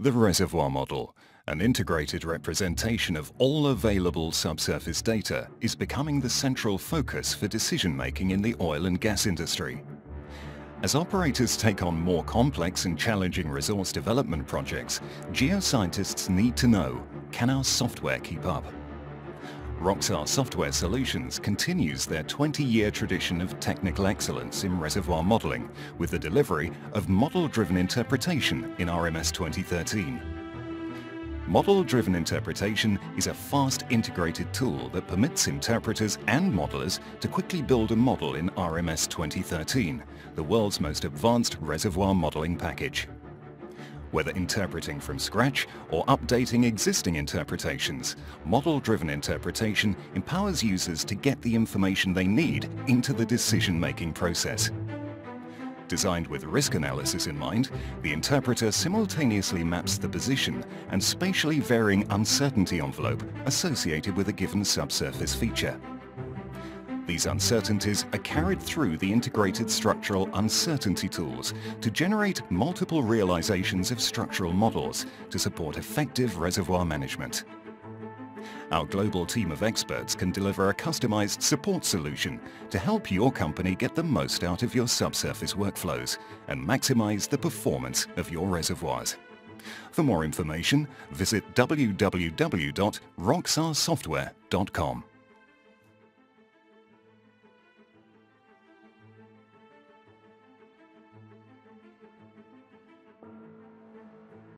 The reservoir model, an integrated representation of all available subsurface data, is becoming the central focus for decision-making in the oil and gas industry. As operators take on more complex and challenging resource development projects, geoscientists need to know, can our software keep up? Roxar Software Solutions continues their 20-year tradition of technical excellence in reservoir modeling with the delivery of model-driven interpretation in RMS 2013. Model-driven interpretation is a fast integrated tool that permits interpreters and modelers to quickly build a model in RMS 2013, the world's most advanced reservoir modeling package whether interpreting from scratch or updating existing interpretations. Model-driven interpretation empowers users to get the information they need into the decision-making process. Designed with risk analysis in mind, the interpreter simultaneously maps the position and spatially varying uncertainty envelope associated with a given subsurface feature. These uncertainties are carried through the integrated structural uncertainty tools to generate multiple realizations of structural models to support effective reservoir management. Our global team of experts can deliver a customized support solution to help your company get the most out of your subsurface workflows and maximize the performance of your reservoirs. For more information, visit www.roxarsoftware.com.